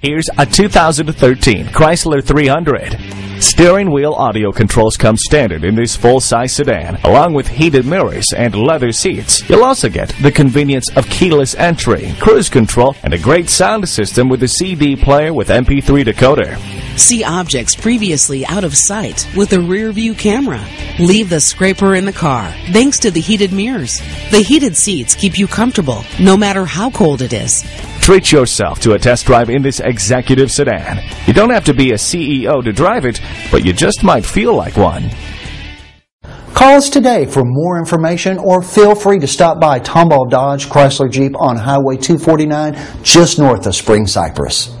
Here's a 2013 Chrysler 300. Steering wheel audio controls come standard in this full-size sedan, along with heated mirrors and leather seats. You'll also get the convenience of keyless entry, cruise control, and a great sound system with a CD player with MP3 decoder. See objects previously out of sight with a rear view camera. Leave the scraper in the car thanks to the heated mirrors. The heated seats keep you comfortable no matter how cold it is. Treat yourself to a test drive in this executive sedan. You don't have to be a CEO to drive it, but you just might feel like one. Call us today for more information or feel free to stop by Tomball Dodge Chrysler Jeep on Highway 249 just north of Spring Cypress.